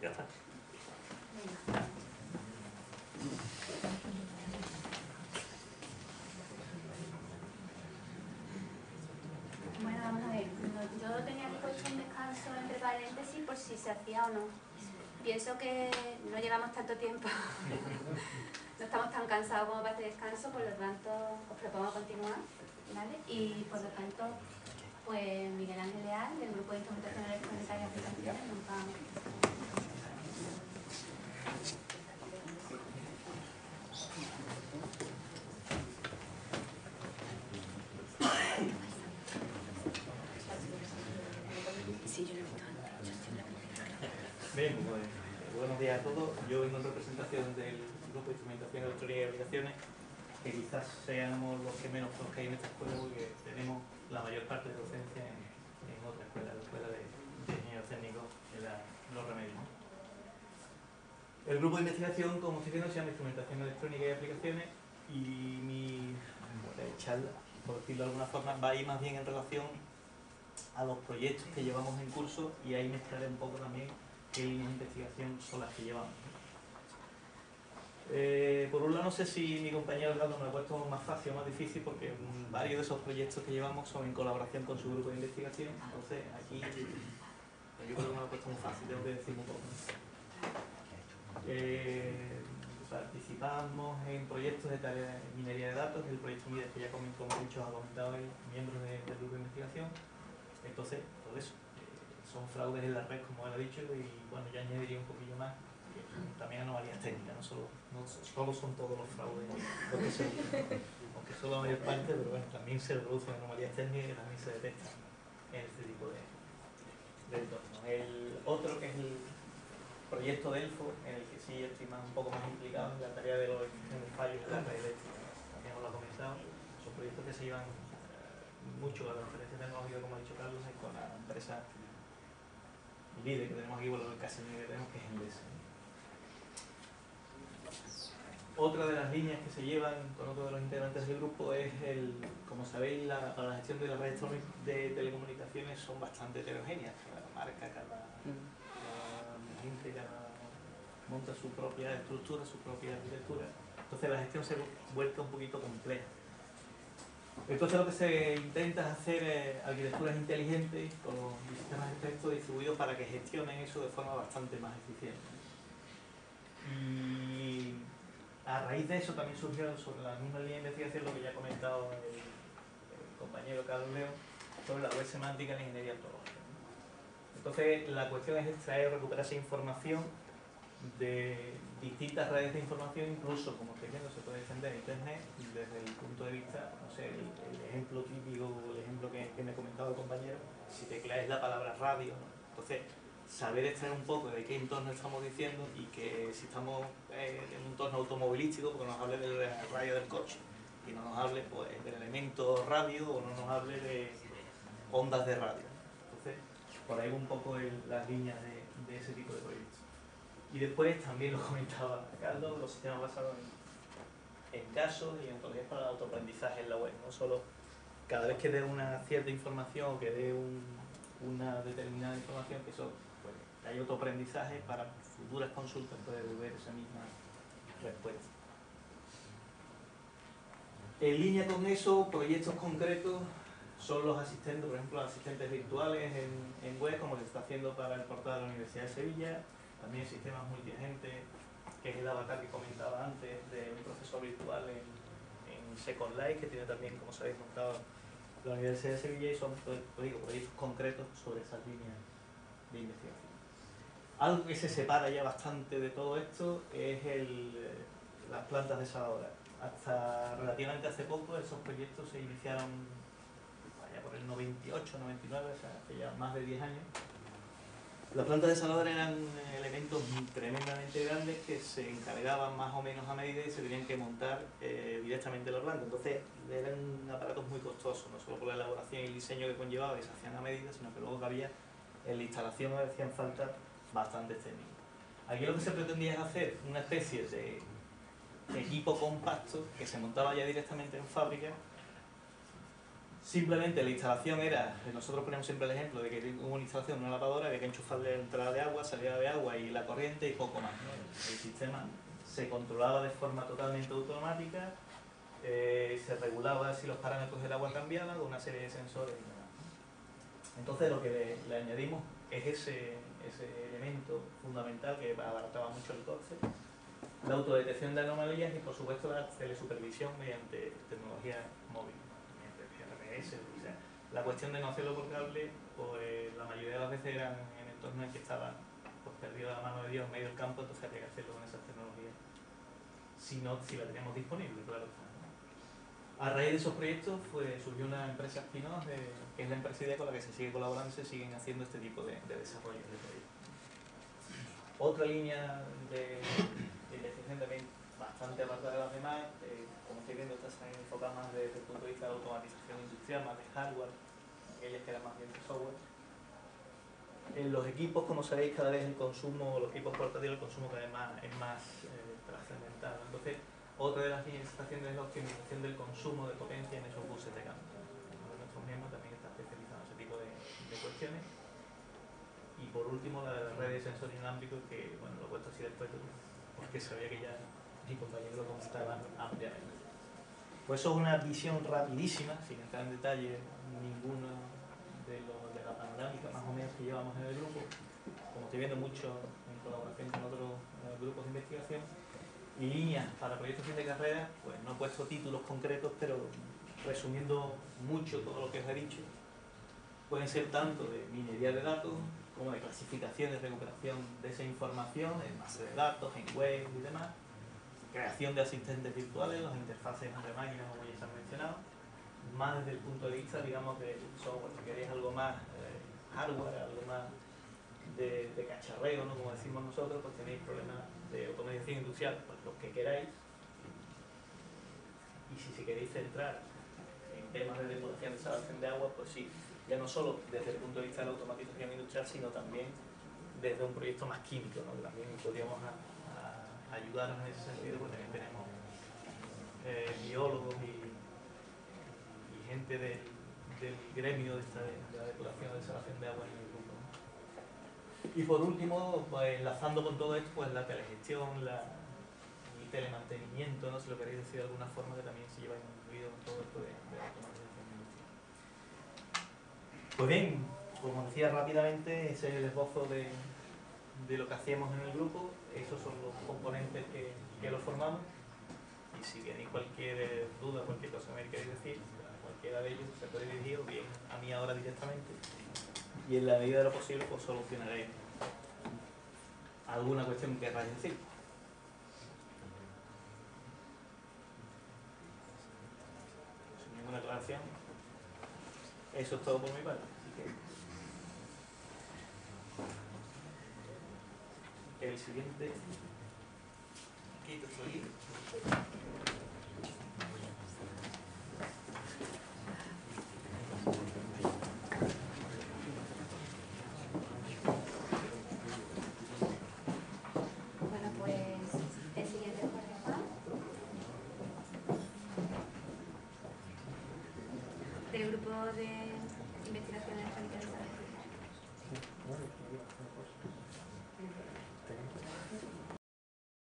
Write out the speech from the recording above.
Ya está. Bueno, vamos a ver. Yo tenía que puesto un descanso entre paréntesis por si se hacía o no. Pienso que no llevamos tanto tiempo. no estamos tan cansados como para este descanso, por lo tanto os propongo continuar. ¿vale? Y por lo tanto, pues Miguel Ángel Leal, del Grupo de Instrumentación Electrónica y Aplicaciones, nos va Bien, pues, buenos días a todos. Yo vengo en representación del Grupo de Instrumentación Electrónica y Aplicaciones, que quizás seamos los que menos hay en esta escuela, porque tenemos la mayor parte de docencia en, en otra escuela, la escuela de, de ingenieros técnicos en la- los remedios. El grupo de investigación, como estoy viendo, se llama Instrumentación Electrónica y Aplicaciones y mi charla, por decirlo de alguna forma, va a ir más bien en relación a los proyectos que llevamos en curso y ahí mezclaré un poco también qué líneas de investigación son las que llevamos. Eh, por un lado, no sé si mi compañero Edgardo me lo ha puesto más fácil o más difícil, porque varios de esos proyectos que llevamos son en colaboración con su grupo de investigación. Entonces, aquí yo creo que me lo ha puesto muy fácil, tengo que decir un poco. Participamos en proyectos de tarea de minería de datos, el proyecto MIDES que ya comentó, dicho, ha comentado el miembro de- del grupo de investigación. Entonces, todo eso, eh, son fraudes en la red, como él ha dicho, y bueno, yo añadiría un poquillo más, que también anomalías técnicas, no solo, no solo son todos los fraudes que se aunque son la mayor parte, pero bueno, también se producen anomalías técnicas y también se detectan en este tipo de, de entornos. El otro que es el proyecto Delfo, en el que sí estoy más, un poco más implicado en la tarea de los fallos de la red eléctrica, también os lo he comentado, son proyectos que se llevan eh, mucho a la referencia tecnológica, como ha dicho Carlos, es con la empresa líder que tenemos aquí, bueno, el líder que tenemos, que es Endesa. Otra de las líneas que se llevan con otro de los integrantes del grupo es el, como sabéis, la, para la gestión de las redes de telecomunicaciones son bastante heterogéneas. Cada marca, cada, cada gente, cada monta su propia estructura, su propia arquitectura. Entonces la gestión se vuelve un poquito compleja. Entonces lo que se intenta es hacer arquitecturas inteligentes con sistemas de texto distribuidos para que gestionen eso de forma bastante más eficiente. Y a raíz de eso también surgió sobre la misma línea de investigación lo que ya ha comentado el, compañero Carlos Leo sobre la web semántica en la ingeniería ontológica. Entonces la cuestión es extraer recuperar esa información de distintas redes de información, incluso como estoy viendo se puede extender Internet desde el punto de vista, no sé, el, ejemplo típico, el ejemplo que, que me comentaba el compañero, si tecleáis la palabra radio, ¿no? entonces saber extraer un poco de qué entorno estamos diciendo y que si estamos eh, en un entorno automovilístico, porque nos hable del radio del coche y no nos hable pues, del elemento radio o no nos hable de ondas de radio. Entonces, por ahí un poco el- las líneas de, de ese tipo de proyectos. Y después también lo comentaba Carlos, los sistemas basados en, en casos y metodologías para el autoaprendizaje en la web. No solo cada vez que dé una cierta información o que dé un- una determinada información, que eso pues, hay autoaprendizaje para futuras consultas puede devolver esa misma respuesta. En línea con eso, proyectos concretos son los asistentes, por ejemplo, asistentes virtuales en, en web, como se está haciendo para el portal de la Universidad de Sevilla, también sistemas multiagentes, que es el avatar que comentaba antes de un profesor virtual en, en Second Life, que tiene también, como sabéis, montado la Universidad de Sevilla y son pues, proyectos concretos sobre esas líneas de investigación. Algo que se separa ya bastante de todo esto es el, eh, las plantas desaladoras. Hasta relativamente hace poco esos proyectos se iniciaron allá por el 98, 99, o sea, hace ya más de 10 años. Las plantas desaladoras eran eh, elementos tremendamente grandes que se encargaban más o menos a medida y se tenían que montar eh, directamente en la planta. Entonces eran aparatos muy costosos, no solo por la elaboración y el diseño que conllevaba, que se hacían a medida, sino que luego había en la instalación hacían falta bastantes técnicos. Aquí lo que se pretendía es hacer una especie de equipo compacto que se montaba ya directamente en fábrica Simplemente la instalación era, nosotros ponemos siempre el ejemplo de que hubo una instalación de una lavadora, había que enchufarle entrada de agua, salida de agua y la corriente y poco más. El sistema se controlaba de forma totalmente automática, eh, se regulaba si los parámetros del agua cambiaban con una serie de sensores y demás. Entonces lo que le, añadimos es ese, ese, elemento fundamental que abarcaba mucho el coste, la autodetección de anomalías y por supuesto la telesupervisión mediante tecnología móvil la cuestión de no hacerlo por cable, pues la mayoría de las veces eran en entornos en que estaban pues, perdido la mano de Dios en medio del campo, entonces había que hacerlo con esas tecnologías. Si no, si la teníamos disponible, claro. A raíz de esos proyectos fue, surgió una empresa Spinoz, que es la empresa idea con la que se sigue colaborando y se siguen haciendo este tipo de, de desarrollos de proyectos. Otra línea de investigación también bastante apartada de las demás, eh, como estáis viendo, estas se enfocadas más desde el punto de vista de automatización industrial, más de hardware, aquellas que eran más bien de software. En los equipos, como sabéis, cada vez el consumo, los equipos portátiles, el consumo cada vez más, es más eh, trascendental. Entonces, otra de las líneas está haciendo es la optimización del consumo de potencia en esos buses de campo. Uno de nuestros miembros también está especializado en ese tipo de, de cuestiones. Y por último, la red de sensor inalámbrico, que bueno, lo he puesto así después porque sabía que ya mi compañero lo comentaba ampliamente. Pues eso es una visión rapidísima, sin entrar en detalle ninguno de, lo, de la panorámica más o menos que llevamos en el grupo. Como estoy viendo mucho en colaboración con otros eh, grupos de investigación. Y líneas para proyectos de carrera, pues no he puesto títulos concretos, pero resumiendo mucho todo lo que os he dicho, pueden ser tanto de minería de datos como de clasificación y recuperación de esa información en base de datos, en web y demás, creación de asistentes virtuales, las interfaces de máquinas, como ya se han mencionado, más desde el punto de vista, digamos, del software, si queréis algo más eh, hardware, algo más de, cacharreo, ¿no? como decimos nosotros, pues tenéis problemas de automatización industrial, pues los que queráis. Y si se queréis centrar en temas de depuración de salvación de agua, pues sí, ya no solo desde el punto de vista de la automatización industrial, sino también desde un proyecto más químico, ¿no? también podríamos ayudarnos en ese sentido, porque también tenemos eh, biólogos y, gente del, gremio de, esta, de la depuración de desalación de agua en el grupo. Y por último, pues, enlazando con todo esto, pues la telegestión, la, el telemantenimiento, ¿no? si lo queréis decir de alguna forma, que también se lleva incluido en todo esto de la automatización industrial. Pues bien, como decía rápidamente, ese es el esbozo de, de lo que hacíamos en el grupo, esos son los componentes que, que lo formamos y si tenéis cualquier duda, cualquier cosa que me queréis decir, cualquiera de ellos se puede dirigir o bien a mí ahora directamente y en la medida de lo posible pues solucionaré alguna cuestión que queráis decir. Sin ninguna aclaración. Eso es todo por mi parte. El siguiente. Quito Bueno,